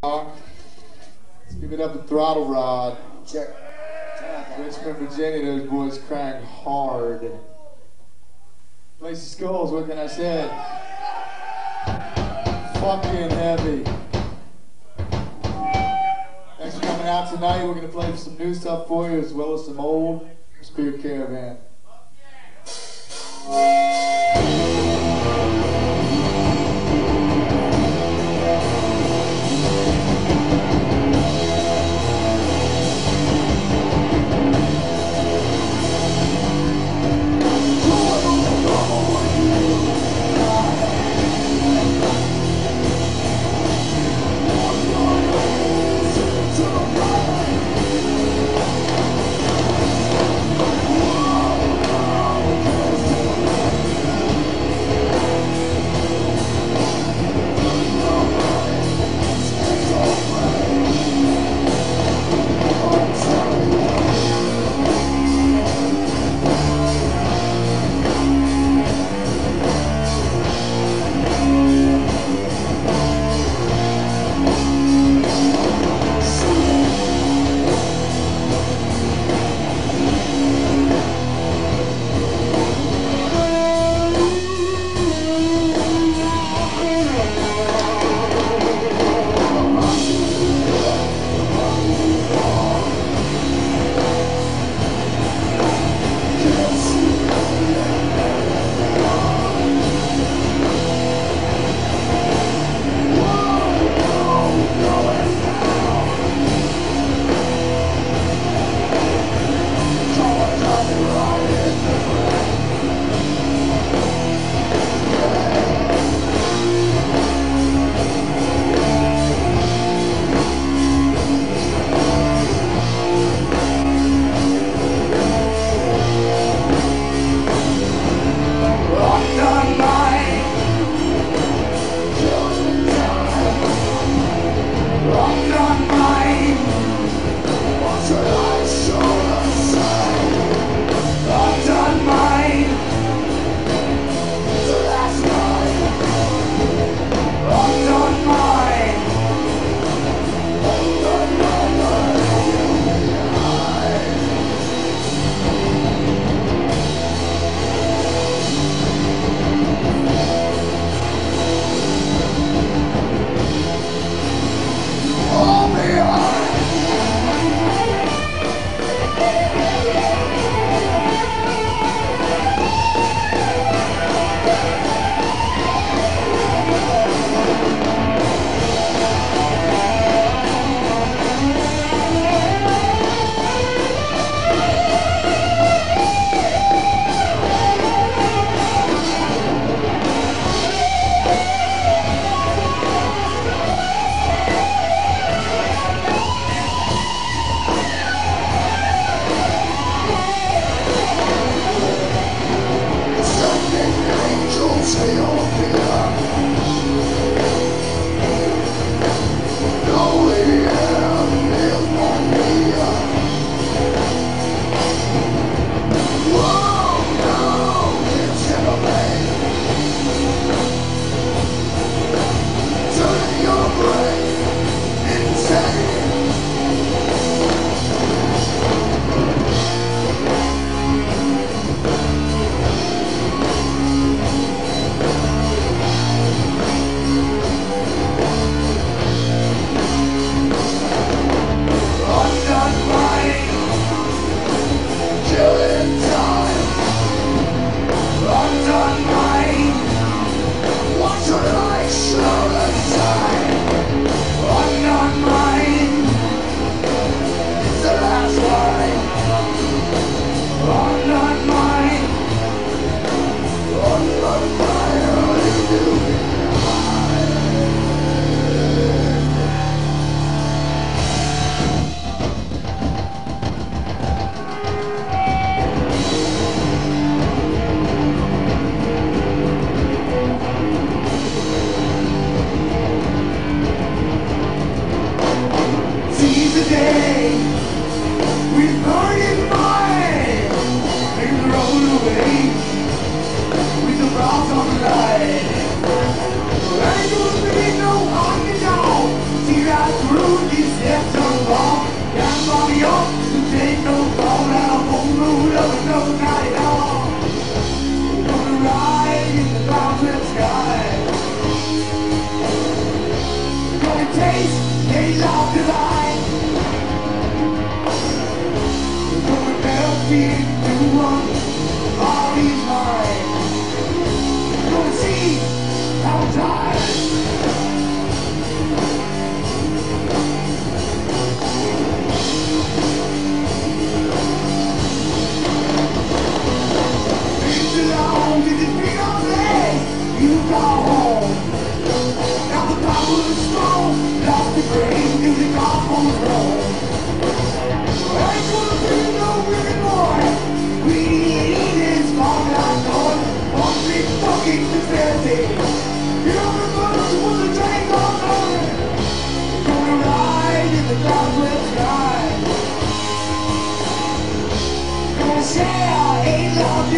Let's give it up to Throttlerod. Check. Richmond, Virginia, those boys crank hard. Lacey Skulls, what can I say? Fucking heavy. Thanks for coming out tonight. We're gonna play some new stuff for you as well as some old Spirit Caravan.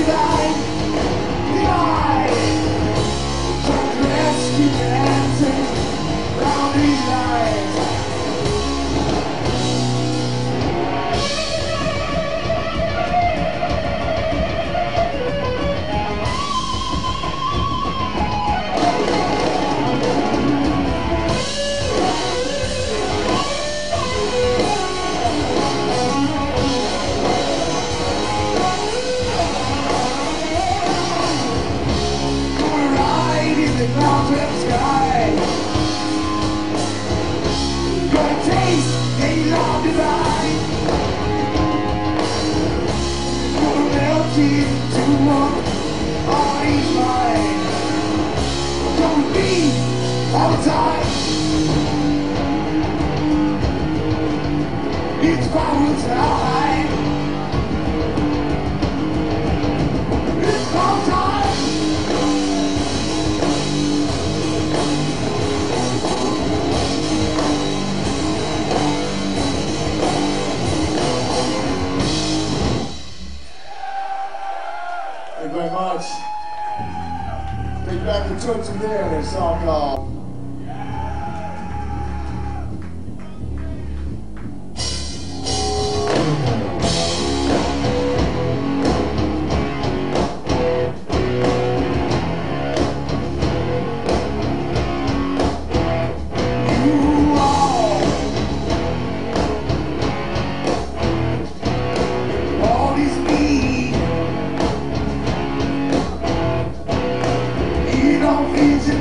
vida. Thanks, confidence.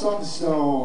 Hearts on